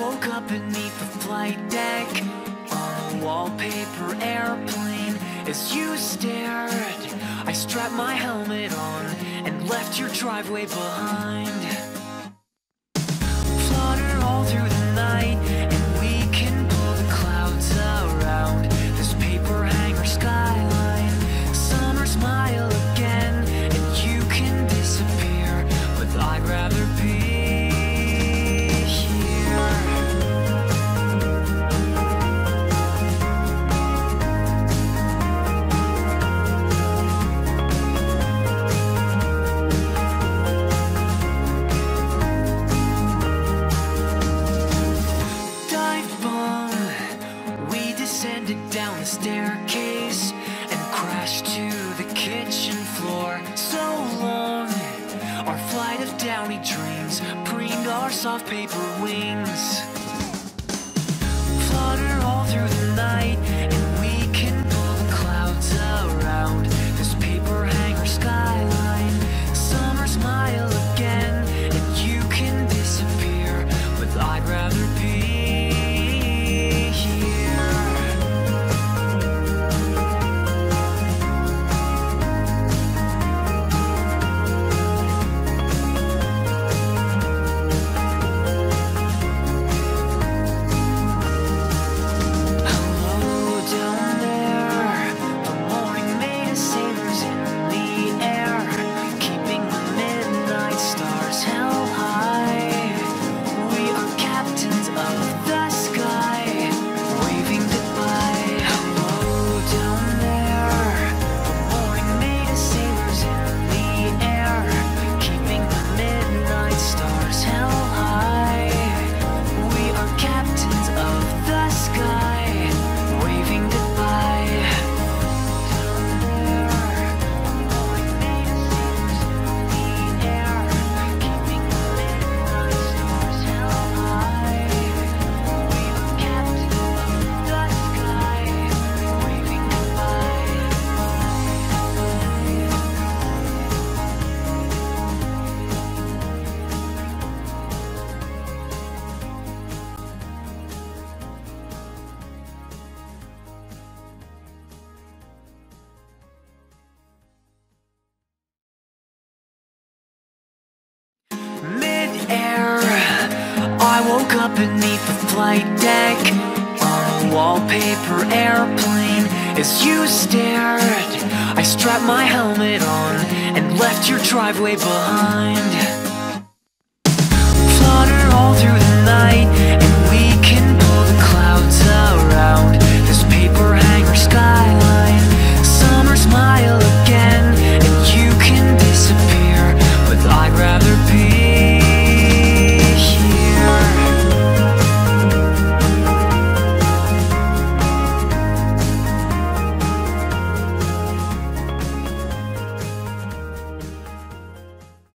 woke up beneath the flight deck on a wallpaper airplane. As you stared, I strapped my helmet on and left your driveway behind. Descended down the staircase and crashed to the kitchen floor. So long, our flight of downy dreams preened our soft paper wings. up beneath the flight deck. On a wallpaper airplane As you stared I strapped my helmet on And left your driveway behind. Flutter all through the night